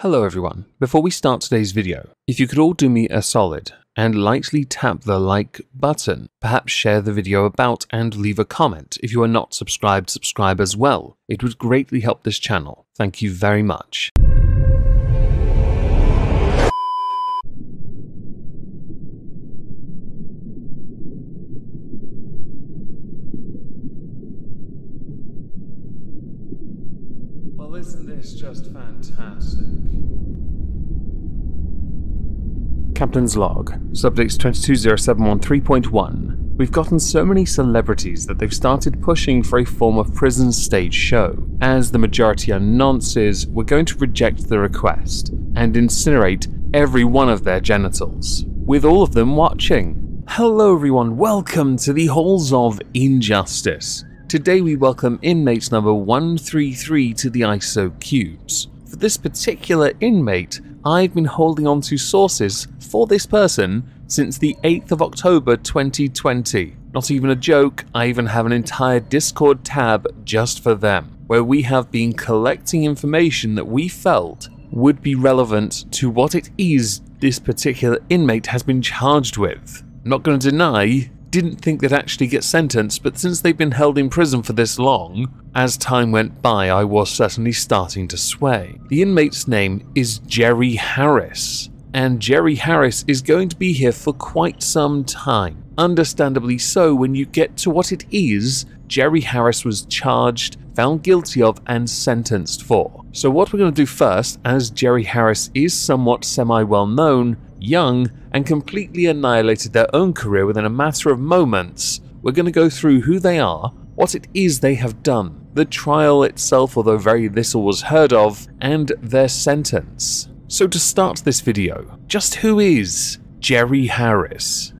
Hello everyone. Before we start today's video, if you could all do me a solid and lightly tap the like button, perhaps share the video about and leave a comment. If you are not subscribed, subscribe as well. It would greatly help this channel. Thank you very much. Well, isn't this just fantastic? Captain's Log, Subjects 220713.1. We've gotten so many celebrities that they've started pushing for a form of prison stage show. As the majority are nonces, we're going to reject the request and incinerate every one of their genitals, with all of them watching. Hello everyone, welcome to the Halls of Injustice. Today we welcome inmate number 133 to the ISO cubes. For this particular inmate, I've been holding on to sources for this person since the 8th of October 2020. Not even a joke, I even have an entire Discord tab just for them, where we have been collecting information that we felt would be relevant to what it is this particular inmate has been charged with. I'm not going to deny, didn't think they'd actually get sentenced, but since they've been held in prison for this long, as time went by, I was certainly starting to sway. The inmate's name is Jerry Harris, and Jerry Harris is going to be here for quite some time. Understandably so, when you get to what it is Jerry Harris was charged, found guilty of, and sentenced for. So, what we're going to do first, as Jerry Harris is somewhat semi well known, young, and completely annihilated their own career within a matter of moments, we're going to go through who they are, what it is they have done, the trial itself, although very little was heard of, and their sentence. So, to start this video, just who is Jerry Harris?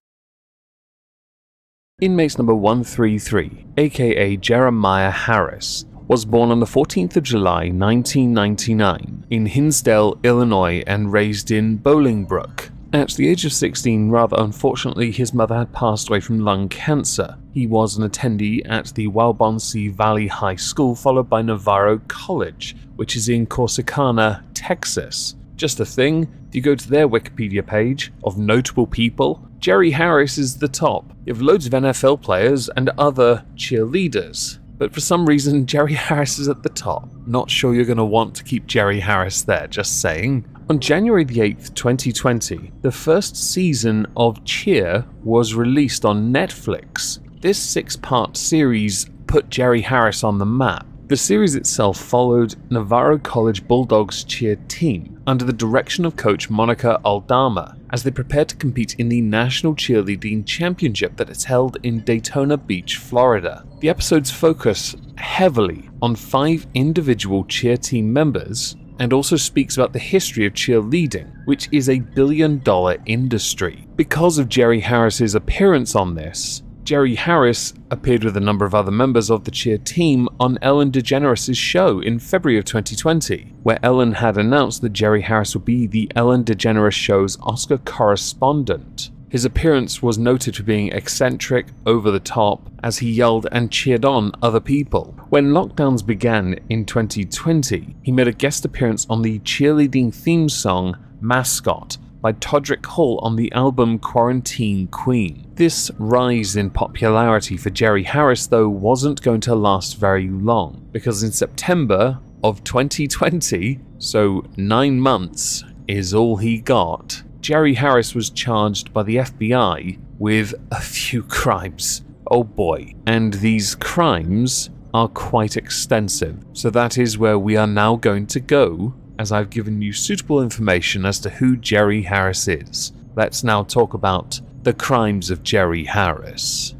Inmate number 133, aka Jeremiah Harris, was born on the 14th of July 1999 in Hinsdale, Illinois, and raised in Bolingbrook. At the age of 16, rather unfortunately, his mother had passed away from lung cancer. He was an attendee at the Waubonsie Valley High School, followed by Navarro College, which is in Corsicana, Texas. Just a thing, if you go to their Wikipedia page of notable people, Jerry Harris is the top. You have loads of NFL players and other cheerleaders. But for some reason, Jerry Harris is at the top. Not sure you're going to want to keep Jerry Harris there, just saying. On January the 8th, 2020, the first season of Cheer was released on Netflix. This six part series put Jerry Harris on the map. The series itself followed Navarro College Bulldogs cheer team under the direction of coach Monica Aldama as they prepared to compete in the National Cheerleading Championship that is held in Daytona Beach, Florida. The episodes focus heavily on five individual cheer team members and also speaks about the history of cheerleading, which is a billion dollar industry. Because of Jerry Harris's appearance on this, Jerry Harris appeared with a number of other members of the cheer team on Ellen DeGeneres' show in February of 2020, where Ellen had announced that Jerry Harris would be the Ellen DeGeneres show's Oscar correspondent. His appearance was noted for being eccentric, over the top, as he yelled and cheered on other people. When lockdowns began in 2020, he made a guest appearance on the cheerleading theme song Mascot by Todrick Hall on the album Quarantine Queen. This rise in popularity for Jerry Harris, though, wasn't going to last very long, because in September of 2020, so nine months is all he got, Jerry Harris was charged by the FBI with a few crimes. Oh boy. And these crimes are quite extensive. So that is where we are now going to go as I've given you suitable information as to who Jerry Harris is. Let's now talk about the crimes of Jerry Harris.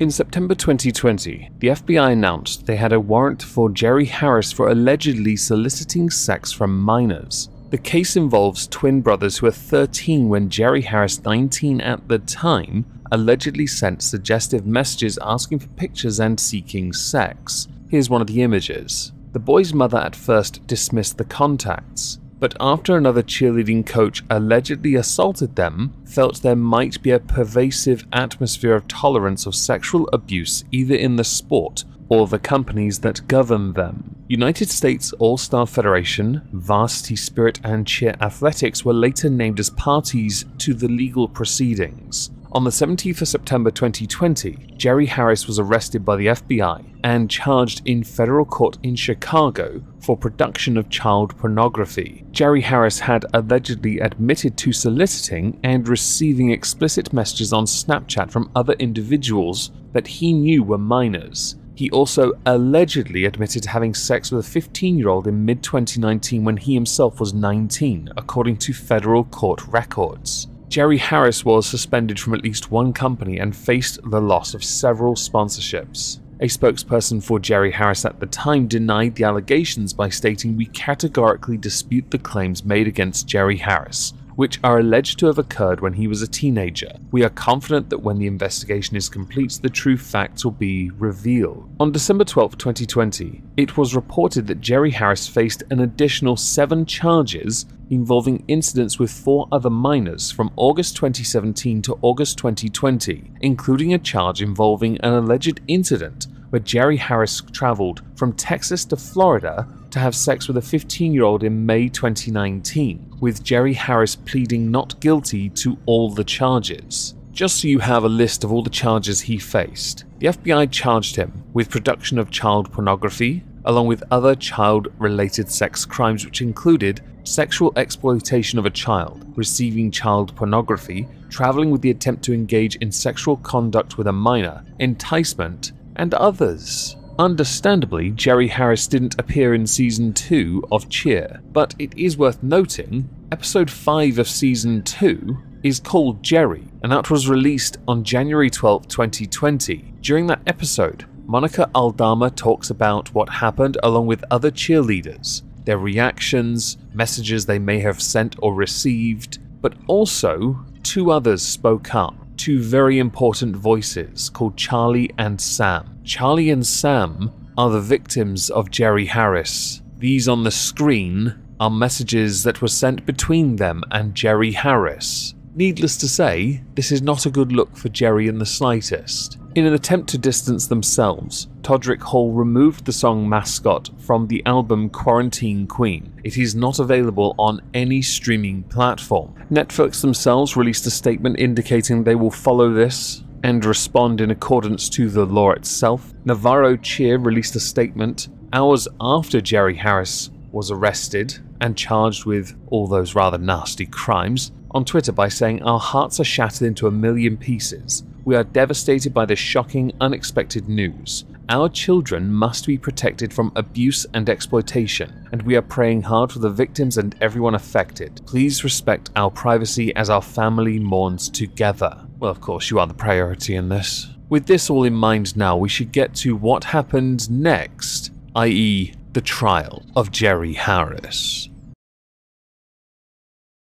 In September 2020, the FBI announced they had a warrant for Jerry Harris for allegedly soliciting sex from minors. The case involves twin brothers who were 13 when Jerry Harris, 19 at the time, allegedly sent suggestive messages asking for pictures and seeking sex. Here's one of the images. The boy's mother at first dismissed the contacts, but after another cheerleading coach allegedly assaulted them, felt there might be a pervasive atmosphere of tolerance of sexual abuse either in the sport or the companies that govern them. United States All Star Federation, Varsity Spirit, and Cheer Athletics were later named as parties to the legal proceedings. On the 17th of September 2020, Jerry Harris was arrested by the FBI and charged in federal court in Chicago for production of child pornography. Jerry Harris had allegedly admitted to soliciting and receiving explicit messages on Snapchat from other individuals that he knew were minors. He also allegedly admitted to having sex with a 15 year old in mid 2019 when he himself was 19, according to federal court records. Jerry Harris was suspended from at least one company and faced the loss of several sponsorships. A spokesperson for Jerry Harris at the time denied the allegations by stating, We categorically dispute the claims made against Jerry Harris which are alleged to have occurred when he was a teenager. We are confident that when the investigation is complete, the true facts will be revealed. On December 12, 2020, it was reported that Jerry Harris faced an additional seven charges involving incidents with four other minors from August 2017 to August 2020, including a charge involving an alleged incident where Jerry Harris traveled from Texas to Florida to have sex with a 15 year old in May 2019, with Jerry Harris pleading not guilty to all the charges. Just so you have a list of all the charges he faced, the FBI charged him with production of child pornography, along with other child related sex crimes, which included sexual exploitation of a child, receiving child pornography, traveling with the attempt to engage in sexual conduct with a minor, enticement, and others. Understandably, Jerry Harris didn't appear in season 2 of Cheer, but it is worth noting episode 5 of season 2 is called Jerry, and that was released on January 12, 2020. During that episode, Monica Aldama talks about what happened along with other cheerleaders, their reactions, messages they may have sent or received, but also two others spoke up two very important voices called Charlie and Sam. Charlie and Sam are the victims of Jerry Harris. These on the screen are messages that were sent between them and Jerry Harris. Needless to say, this is not a good look for Jerry in the slightest. In an attempt to distance themselves, Todrick Hall removed the song Mascot from the album Quarantine Queen. It is not available on any streaming platform. Netflix themselves released a statement indicating they will follow this and respond in accordance to the law itself. Navarro Cheer released a statement hours after Jerry Harris was arrested and charged with all those rather nasty crimes on Twitter by saying, Our hearts are shattered into a million pieces. We are devastated by this shocking, unexpected news. Our children must be protected from abuse and exploitation, and we are praying hard for the victims and everyone affected. Please respect our privacy as our family mourns together. Well, of course, you are the priority in this. With this all in mind now, we should get to what happened next, i.e., the trial of Jerry Harris.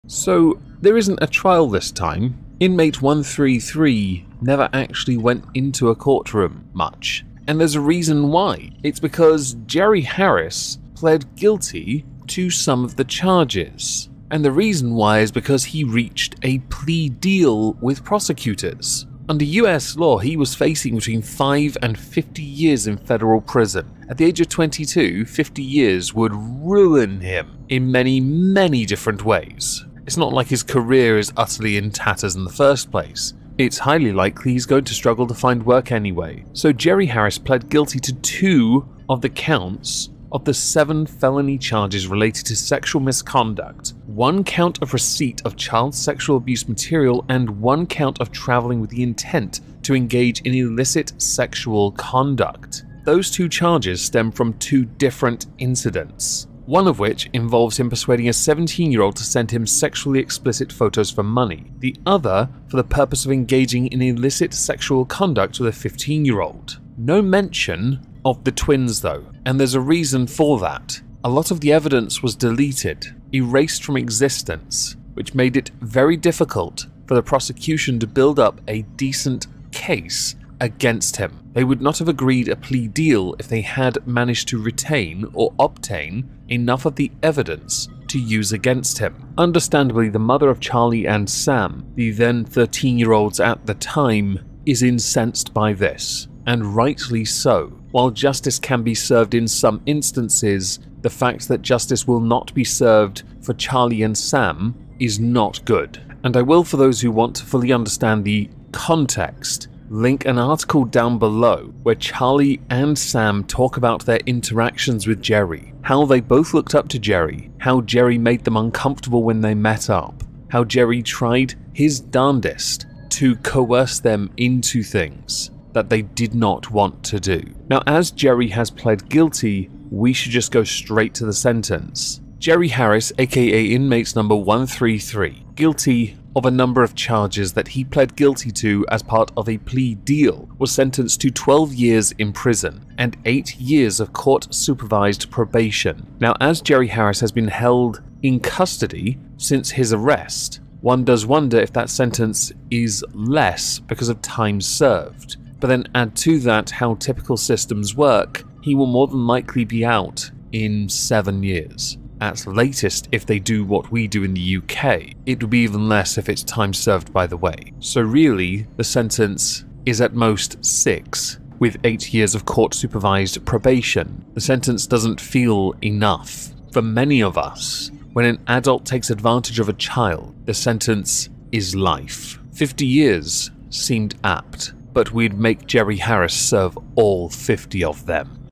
So, there isn't a trial this time. Inmate 133 never actually went into a courtroom much. And there's a reason why. It's because Jerry Harris pled guilty to some of the charges. And the reason why is because he reached a plea deal with prosecutors. Under US law, he was facing between 5 and 50 years in federal prison. At the age of 22, 50 years would ruin him in many, many different ways. It's not like his career is utterly in tatters in the first place. It's highly likely he's going to struggle to find work anyway. So Jerry Harris pled guilty to two of the counts of the seven felony charges related to sexual misconduct, one count of receipt of child sexual abuse material, and one count of traveling with the intent to engage in illicit sexual conduct. Those two charges stem from two different incidents one of which involves him persuading a 17 year old to send him sexually explicit photos for money, the other for the purpose of engaging in illicit sexual conduct with a 15 year old. No mention of the twins though, and there's a reason for that. A lot of the evidence was deleted, erased from existence, which made it very difficult for the prosecution to build up a decent case against him. They would not have agreed a plea deal if they had managed to retain or obtain enough of the evidence to use against him. Understandably, the mother of Charlie and Sam, the then 13 year olds at the time, is incensed by this, and rightly so. While justice can be served in some instances, the fact that justice will not be served for Charlie and Sam is not good. And I will, for those who want to fully understand the context, link an article down below where Charlie and Sam talk about their interactions with Jerry, how they both looked up to Jerry, how Jerry made them uncomfortable when they met up, how Jerry tried his darndest to coerce them into things that they did not want to do. Now, as Jerry has pled guilty, we should just go straight to the sentence. Jerry Harris, aka inmates number 133, guilty of a number of charges that he pled guilty to as part of a plea deal, was sentenced to 12 years in prison and 8 years of court supervised probation. Now, as Jerry Harris has been held in custody since his arrest, one does wonder if that sentence is less because of time served. But then add to that how typical systems work, he will more than likely be out in 7 years. At latest, if they do what we do in the UK, it would be even less if it's time served by the way. So, really, the sentence is at most six, with eight years of court supervised probation. The sentence doesn't feel enough. For many of us, when an adult takes advantage of a child, the sentence is life. 50 years seemed apt, but we'd make Jerry Harris serve all 50 of them.